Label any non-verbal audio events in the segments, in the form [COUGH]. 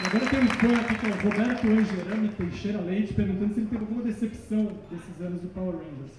Agora tem um fã aqui que é o Roberto Angerami Teixeira Leite perguntando se ele teve alguma decepção desses anos do Power Rangers.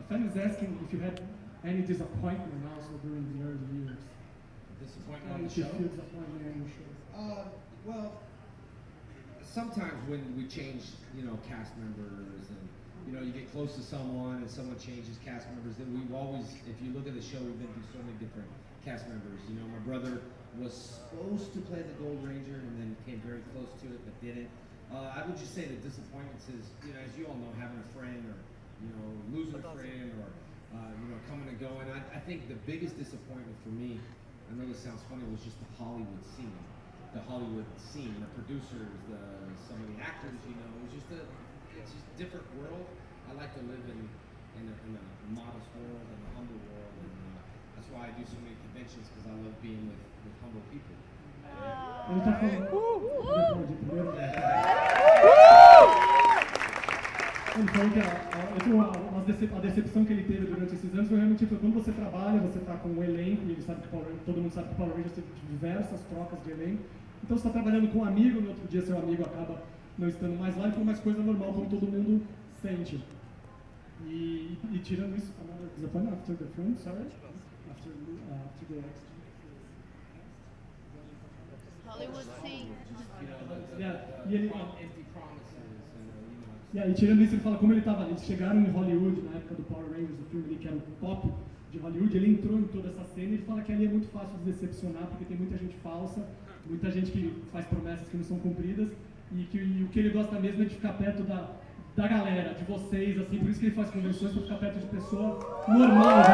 A fan is asking if you had any disappointment also during the early years. Disappointment on the show? disappointment on the show. Uh, well, sometimes when we change, you know, cast members and, you know, you get close to someone and someone changes cast members, then we've always, if you look at the show, we've been through so many different cast members. You know, my brother was supposed to play the Gold Ranger and then came very close to it but didn't. Uh, I would just say the disappointments is, you know, as you all know, having a friend or, you know, losing a friend or, uh, you know, coming and going. I, I think the biggest disappointment for me, I know this sounds funny, was just the Hollywood scene. The Hollywood scene, the producers, the some of the actors, you know, it was just a, it's just a different world. I like to live in, in a, in modest world and a humble world, and uh, that's why I do so many conventions because I love being with, with humble people. Ele tá falando. Pode, primeiro. Ele falou que a, a, ele falou a, a decep- a decepção que ele teve durante esses anos foi realmente foi quando você trabalha, você está com um elenco, e ele sabe que Power todo mundo sabe que Power Rangers tem diversas trocas de elenco. Então você está trabalhando com um amigo, no outro dia seu amigo acaba não estando mais lá, e foi mais coisa normal, como todo mundo sente. E, e tirando isso, another disappointment after the film, sorry? After, uh, after the Hollywood the, the, Yeah, e ele-. E tirando isso, ele fala como ele estava. Eles chegaram em Hollywood, na época do Power Rangers, o filme ali que era o top de Hollywood. Ele entrou em toda essa cena e ele fala que ali é muito fácil de decepcionar, porque tem muita gente falsa, muita gente que faz promessas que não são cumpridas. E que e o que ele gosta mesmo é de ficar perto da, da galera, de vocês, assim. Por isso que ele faz convenções para ficar perto de pessoa normal. né?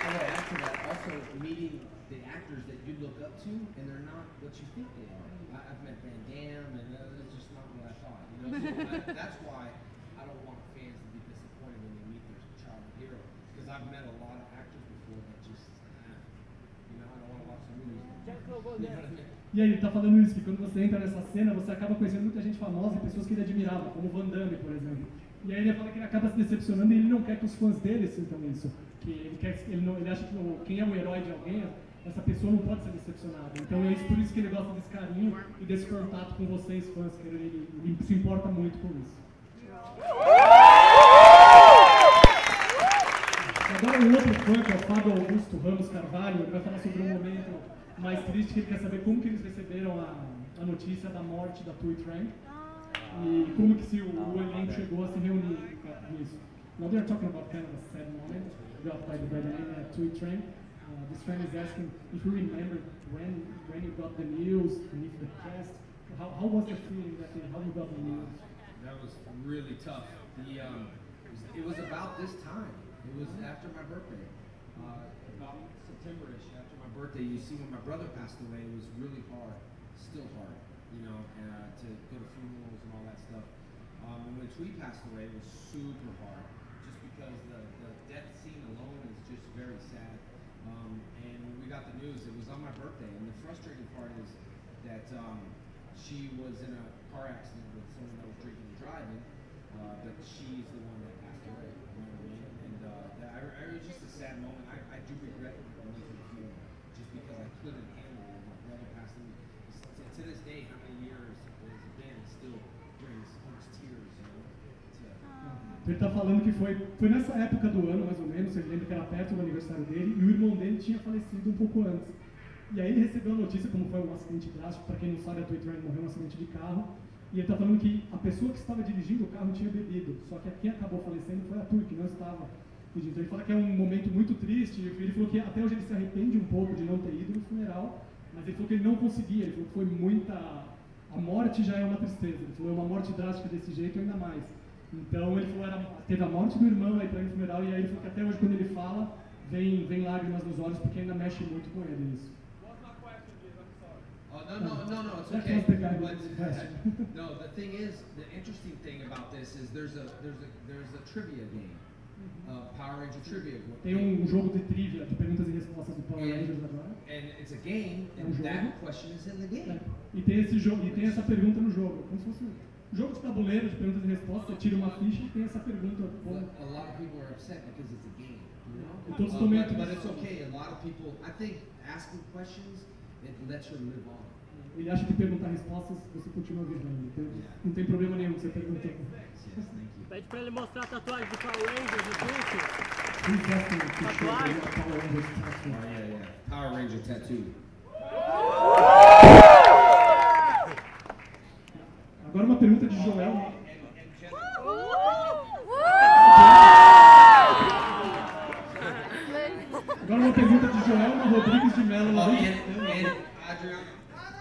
I would add to that also meeting the actors that you look up to, and they're not what you think they are. I, I've met Van Damme, and uh, that's just not what I thought. You know, so that, that's why I don't want fans to be disappointed when they meet their child hero, because I've met a lot of actors before that just, uh, you know, I don't want to watch the movies. You know what I mean? E aí, ele tá falando isso, que quando você entra nessa cena, você acaba conhecendo muita gente famosa e pessoas que ele admirava, como Van Damme, por exemplo. E aí ele fala que ele acaba se decepcionando e ele não quer que os fãs dele sintam isso. Que ele, quer, ele, não, ele acha que o- quem é o herói de alguém, essa pessoa não pode ser decepcionada. Então é isso, por isso que ele gosta desse carinho e desse contato com vocês, fãs, que ele, ele se importa muito com isso. Agora um outro fã, que é o Fábio Augusto Ramos Carvalho, ele vai falar sobre um momento mais triste, que ele quer saber como que eles receberam a, a notícia da morte da Tui Trank e como que se o, o elenco chegou a se reunir uh, nisso. Now they're talking about kind of a sad moment got by the name uh, Tui Trank. Uh, this friend is asking if you remember when when you got the news and if the cast, how, how was the feeling that day, how you got the news? That was really tough. The um, it was about this time. It was after my birthday, uh, about September-ish after my birthday. You see, when my brother passed away, it was really hard, still hard, you know, uh, to go to funerals and all that stuff. Um, and when Tweet passed away, it was super hard, just because the, the death scene alone is just very sad. Um, and when we got the news, it was on my birthday, and the frustrating part is that um, she was in a car accident with someone that was drinking and driving, uh, but she's the one that passed away. You know what I mean? And uh, I, I, To, this day, how many years has it been? It still brings tears, you know. To, Ele está falando que foi, foi nessa época do ano, mais ou menos, ele lembra que era perto do aniversário dele, e o irmão dele tinha falecido um pouco antes. E aí ele recebeu a notícia, como foi um acidente drástico, para quem não sabe, a Train morreu um acidente de carro, e ele está falando que a pessoa que estava dirigindo o carro tinha bebido, só que quem acabou falecendo foi a Toy, que não estava dirigindo. Então ele fala que é um momento muito triste, ele falou que até hoje ele se arrepende um pouco de não ter ido no funeral, mas ele falou que ele não conseguia, ele falou que foi muita... A morte já é uma tristeza, ele falou, é uma morte drástica desse jeito ainda mais. Então ele falou, era, teve a morte do irmão aí para no funeral, e aí ele falou que até hoje quando ele fala, vem, vem lágrimas nos olhos, porque ainda mexe muito com ele isso. Oh, no, no, no, no, it's okay. But, [LAUGHS] [LAUGHS] no, the thing is, the interesting thing about this is there's a, there's a, there's a trivia game. Uh, Power Ranger trivia. Tem um jogo de trivia, de perguntas e respostas do Power Rangers agora. and Um jogo. É. game. E tem esse jogo, e tem essa pergunta no jogo, como se fosse Jogo de tabuleiro, de perguntas e respostas, você tira uma ficha e tem essa pergunta. pô, a lot of people are upset because it's a game. You know? E todos estão meio but, it's okay. A lot of people, I think, asking questions it lets you live on. Ele acha que perguntar respostas você continua vivendo. Então, não tem problema nenhum que você you. Pede pra ele mostrar a tatuagem do Power Rangers no to show Tatuagem. Power Rangers tattoo? Oh yeah, yeah. Power Ranger tattoo. Agora uma pergunta de Joel. Agora uma pergunta de Joelma Rodrigues de Mello. Oh, lá do-